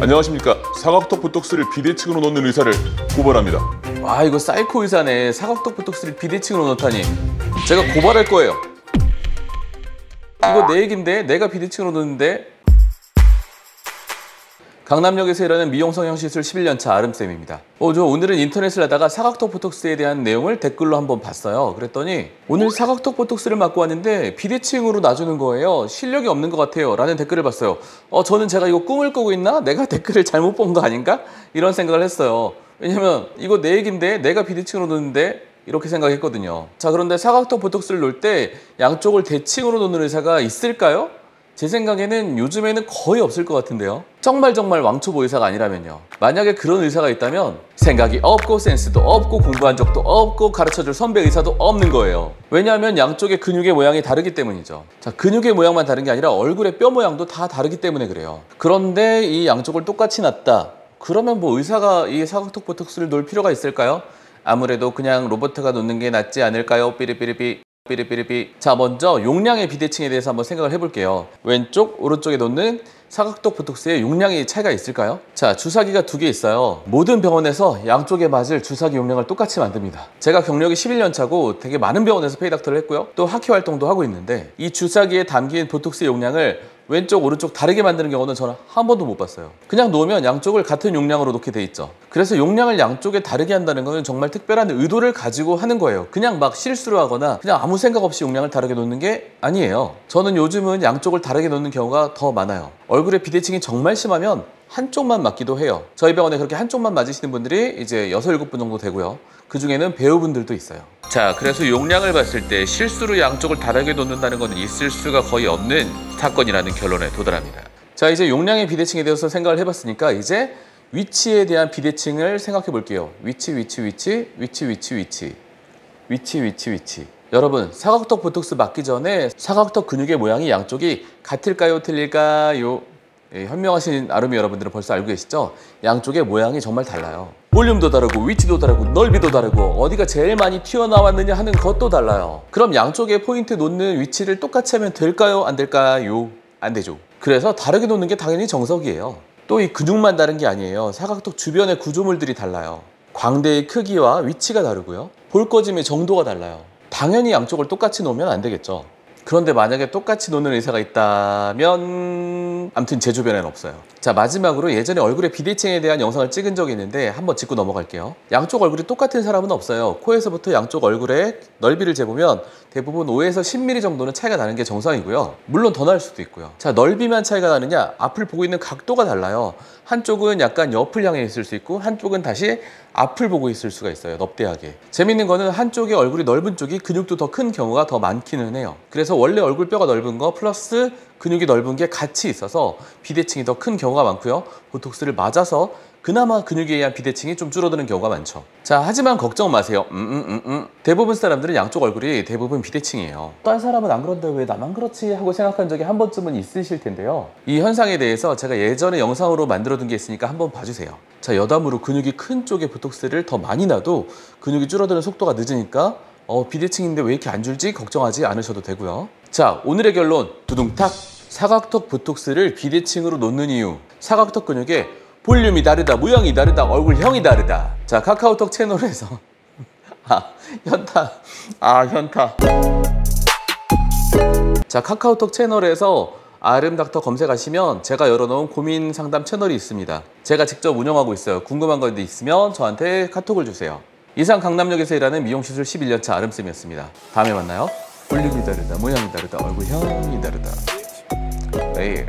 안녕하십니까. 사각턱 보톡스를 비대칭으로 넣는 의사를 고발합니다. 아 이거 사이코 의사네. 사각턱 보톡스를 비대칭으로 넣다니. 제가 고발할 거예요. 이거 내 얘긴데 내가 비대칭으로 넣는데 강남역에서 일하는 미용 성형 시술 11년차 아름쌤입니다. 어, 저 오늘은 인터넷을 하다가 사각턱 보톡스에 대한 내용을 댓글로 한번 봤어요. 그랬더니 오늘 사각턱 보톡스를 맞고 왔는데 비대칭으로 놔주는 거예요. 실력이 없는 것 같아요. 라는 댓글을 봤어요. 어, 저는 제가 이거 꿈을 꾸고 있나? 내가 댓글을 잘못 본 거 아닌가? 이런 생각을 했어요. 왜냐면 이거 내 얘긴데 내가 비대칭으로 넣는데 이렇게 생각했거든요. 자, 그런데 사각턱 보톡스를 놓을 때 양쪽을 대칭으로 놓는 의사가 있을까요? 제 생각에는 요즘에는 거의 없을 것 같은데요. 정말 정말 왕초보 의사가 아니라면요. 만약에 그런 의사가 있다면 생각이 없고 센스도 없고 공부한 적도 없고 가르쳐줄 선배 의사도 없는 거예요. 왜냐하면 양쪽의 근육의 모양이 다르기 때문이죠. 자, 근육의 모양만 다른 게 아니라 얼굴의 뼈 모양도 다 다르기 때문에 그래요. 그런데 이 양쪽을 똑같이 놨다. 그러면 뭐 의사가 이 사각턱 보톡스를 놓을 필요가 있을까요? 아무래도 그냥 로버트가 놓는 게 낫지 않을까요? 삐리삐리삐. 삐리삐리삐. 자, 먼저 용량의 비대칭에 대해서 한번 생각을 해볼게요. 왼쪽, 오른쪽에 놓는 사각턱 보톡스의 용량이 차이가 있을까요? 자, 주사기가 두 개 있어요. 모든 병원에서 양쪽에 맞을 주사기 용량을 똑같이 만듭니다. 제가 경력이 11년 차고 되게 많은 병원에서 페이닥터를 했고요. 또 학회 활동도 하고 있는데 이 주사기에 담긴 보톡스 용량을 왼쪽 오른쪽 다르게 만드는 경우는 저는 한 번도 못 봤어요. 그냥 놓으면 양쪽을 같은 용량으로 놓게 돼 있죠. 그래서 용량을 양쪽에 다르게 한다는 것은 정말 특별한 의도를 가지고 하는 거예요. 그냥 막 실수로 하거나 그냥 아무 생각 없이 용량을 다르게 놓는 게 아니에요. 저는 요즘은 양쪽을 다르게 놓는 경우가 더 많아요. 얼굴에 비대칭이 정말 심하면 한쪽만 맞기도 해요. 저희 병원에 그렇게 한쪽만 맞으시는 분들이 이제 6, 7분 정도 되고요. 그 중에는 배우분들도 있어요 자 그래서 용량을 봤을 때 실수로 양쪽을 다르게 놓는다는 것은 있을 수가 거의 없는 사건이라는 결론에 도달합니다. 자 이제 용량의 비대칭에 대해서 생각을 해봤으니까 이제 위치에 대한 비대칭을 생각해 볼게요. 위치 위치 위치 위치 위치 위치. 위치 위치 위치. 여러분 사각턱 보톡스 맞기 전에 사각턱 근육의 모양이 양쪽이 같을까요? 틀릴까요? 예, 현명하신 아름이 여러분들은 벌써 알고 계시죠? 양쪽의 모양이 정말 달라요. 볼륨도 다르고 위치도 다르고 넓이도 다르고 어디가 제일 많이 튀어나왔느냐 하는 것도 달라요. 그럼 양쪽에 포인트 놓는 위치를 똑같이 하면 될까요? 안 될까요? 안 되죠. 그래서 다르게 놓는 게 당연히 정석이에요. 또 이 근육만 다른 게 아니에요. 사각턱 주변의 구조물들이 달라요. 광대의 크기와 위치가 다르고요. 볼 꺼짐의 정도가 달라요. 당연히 양쪽을 똑같이 놓으면 안 되겠죠. 그런데 만약에 똑같이 노는 의사가 있다면 아무튼 제 주변에는 없어요. 자 마지막으로 예전에 얼굴의 비대칭에 대한 영상을 찍은 적이 있는데 한번 짚고 넘어갈게요. 양쪽 얼굴이 똑같은 사람은 없어요. 코에서부터 양쪽 얼굴의 넓이를 재보면 대부분 5에서 10mm 정도는 차이가 나는 게 정상이고요. 물론 더 날 수도 있고요. 자 넓이만 차이가 나느냐? 앞을 보고 있는 각도가 달라요. 한쪽은 약간 옆을 향해 있을 수 있고 한쪽은 다시 앞을 보고 있을 수가 있어요. 넙대하게. 재밌는 거는 한쪽의 얼굴이 넓은 쪽이 근육도 더 큰 경우가 더 많기는 해요. 그래서 원래 얼굴뼈가 넓은 거 플러스 근육이 넓은 게 같이 있어서 비대칭이 더 큰 경우가 많고요. 보톡스를 맞아서 그나마 근육에 의한 비대칭이 좀 줄어드는 경우가 많죠. 자 하지만 걱정 마세요. 음, 음, 음, 음. 대부분 사람들은 양쪽 얼굴이 대부분 비대칭이에요. 다른 사람은 안 그런데 왜 나만 그렇지 하고 생각한 적이 한 번쯤은 있으실 텐데요. 이 현상에 대해서 제가 예전에 영상으로 만들어 둔 게 있으니까 한번 봐주세요. 자 여담으로 근육이 큰 쪽에 보톡스를 더 많이 놔도 근육이 줄어드는 속도가 늦으니까 어, 비대칭인데 왜 이렇게 안 줄지 걱정하지 않으셔도 되고요. 자 오늘의 결론. 두둥탁. 사각턱 보톡스를 비대칭으로 놓는 이유. 사각턱 근육의 볼륨이 다르다 모양이 다르다 얼굴형이 다르다. 자 카카오톡 채널에서. 아 현타. 아 현타. 자 카카오톡 채널에서 아름닥터 검색하시면 제가 열어놓은 고민 상담 채널이 있습니다. 제가 직접 운영하고 있어요. 궁금한 거 있으면 저한테 카톡을 주세요 이상 강남역에서 일하는 미용시술 11년차 아름쌤이었습니다. 다음에 만나요. 볼륨이 다르다 모양이 다르다 얼굴형이 다르다. 네.